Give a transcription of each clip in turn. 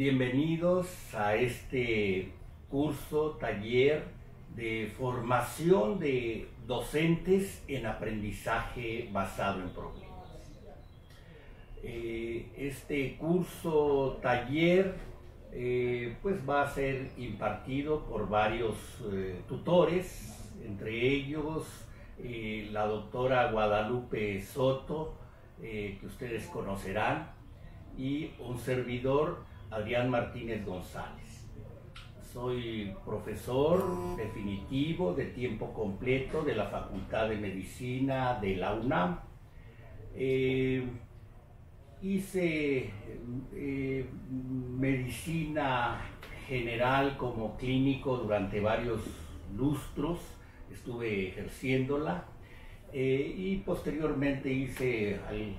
Bienvenidos a este curso, taller de formación de docentes en aprendizaje basado en problemas. Eh, este curso, taller, eh, pues va a ser impartido por varios eh, tutores, entre ellos la doctora Guadalupe Soto, que ustedes conocerán, y un servidor, Adrián Martínez González. Soy profesor definitivo de tiempo completo de la Facultad de Medicina de la UNAM. Eh, hice eh, medicina general como clínico durante varios lustros, estuve ejerciéndola eh, y posteriormente hice el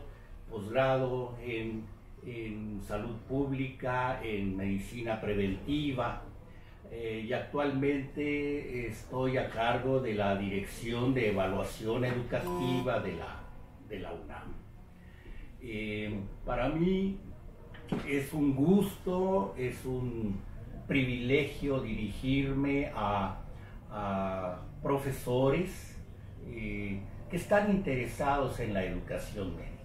posgrado en en salud pública, en medicina preventiva eh, y actualmente estoy a cargo de la Dirección de Evaluación Educativa de la, de la UNAM. Eh, para mí es un gusto, es un privilegio dirigirme a, profesores eh, que están interesados en la educación médica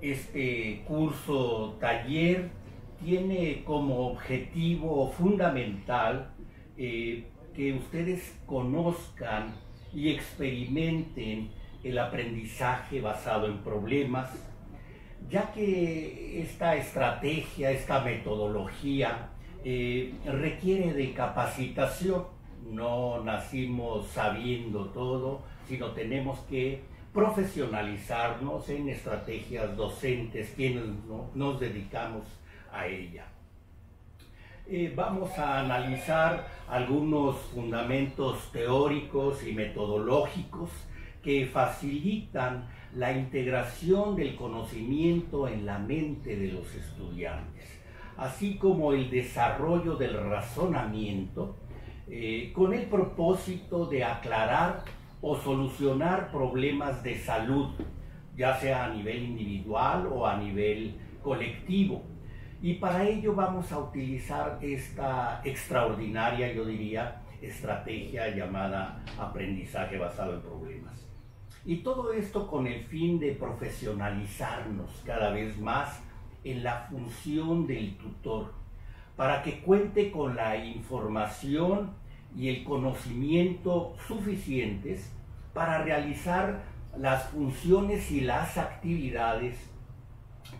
este curso taller tiene como objetivo fundamental eh, que ustedes conozcan y experimenten el aprendizaje basado en problemas, ya que esta estrategia, esta metodología eh, requiere de capacitación. No nacimos sabiendo todo, sino tenemos que profesionalizarnos en estrategias docentes, quienes nos dedicamos a ella. Eh, vamos a analizar algunos fundamentos teóricos y metodológicos que facilitan la integración del conocimiento en la mente de los estudiantes, así como el desarrollo del razonamiento, eh, con el propósito de aclarar o solucionar problemas de salud, ya sea a nivel individual o a nivel colectivo. Y para ello vamos a utilizar esta extraordinaria, yo diría, estrategia llamada aprendizaje basado en problemas. Y todo esto con el fin de profesionalizarnos cada vez más en la función del tutor, para que cuente con la información y el conocimiento suficientes para realizar las funciones y las actividades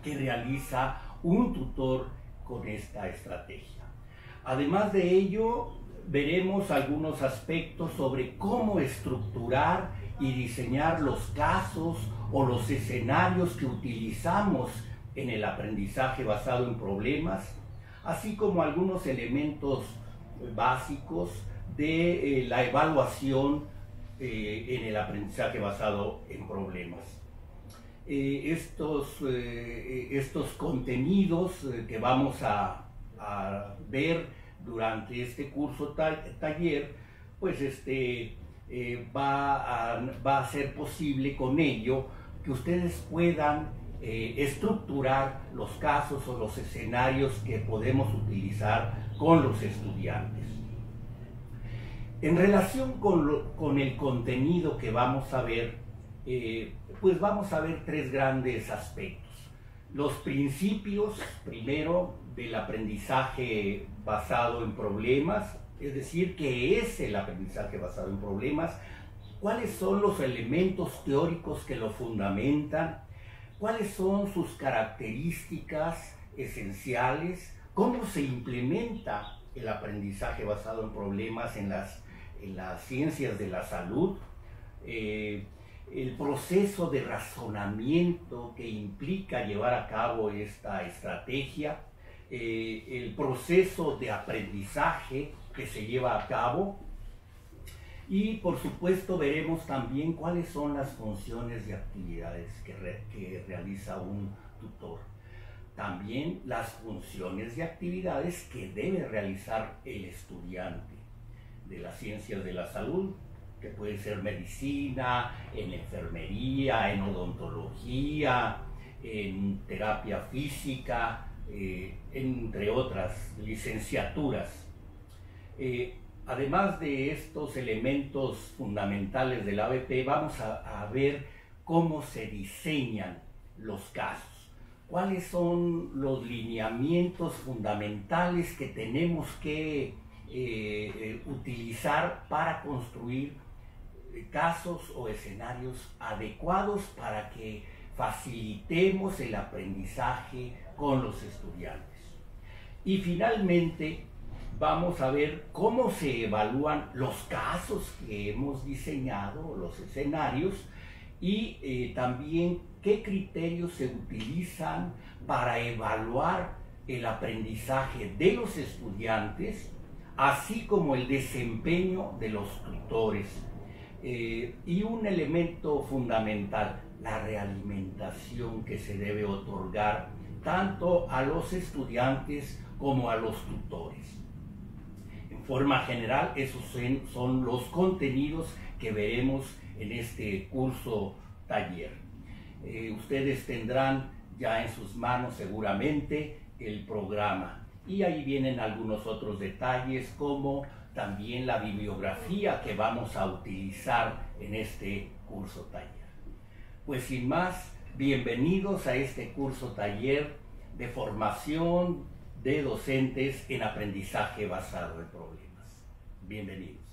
que realiza un tutor con esta estrategia. Además de ello, veremos algunos aspectos sobre cómo estructurar y diseñar los casos o los escenarios que utilizamos en el aprendizaje basado en problemas, así como algunos elementos básicos de eh, la evaluación eh, en el aprendizaje basado en problemas. Eh, estos, estos contenidos que vamos a, ver durante este curso taller, pues este, va, a, va a ser posible con ello que ustedes puedan estructurar los casos o los escenarios que podemos utilizar con los estudiantes. En relación con, el contenido que vamos a ver, eh, pues vamos a ver tres grandes aspectos. Los principios, primero, del aprendizaje basado en problemas, es decir, qué es el aprendizaje basado en problemas, cuáles son los elementos teóricos que lo fundamentan, cuáles son sus características esenciales, cómo se implementa el aprendizaje basado en problemas en las en las ciencias de la salud, eh, el proceso de razonamiento que implica llevar a cabo esta estrategia, eh, el proceso de aprendizaje que se lleva a cabo y por supuesto veremos también cuáles son las funciones y actividades que, que realiza un tutor. También las funciones y actividades que debe realizar el estudiante de las ciencias de la salud, que puede ser medicina, en enfermería, en odontología, en terapia física, eh, entre otras licenciaturas. Eh, además de estos elementos fundamentales del ABP, vamos a, ver cómo se diseñan los casos, cuáles son los lineamientos fundamentales que tenemos que eh, utilizar para construir casos o escenarios adecuados para que facilitemos el aprendizaje con los estudiantes. Y finalmente vamos a ver cómo se evalúan los casos que hemos diseñado, los escenarios, y eh, también qué criterios se utilizan para evaluar el aprendizaje de los estudiantes, así como el desempeño de los tutores. Eh, y un elemento fundamental, la realimentación que se debe otorgar tanto a los estudiantes como a los tutores. En forma general, esos son los contenidos que veremos en este curso taller. Eh, ustedes tendrán ya en sus manos seguramente el programa y ahí vienen algunos otros detalles como también la bibliografía que vamos a utilizar en este curso taller. Pues sin más, bienvenidos a este curso taller de formación de docentes en aprendizaje basado en problemas. Bienvenidos.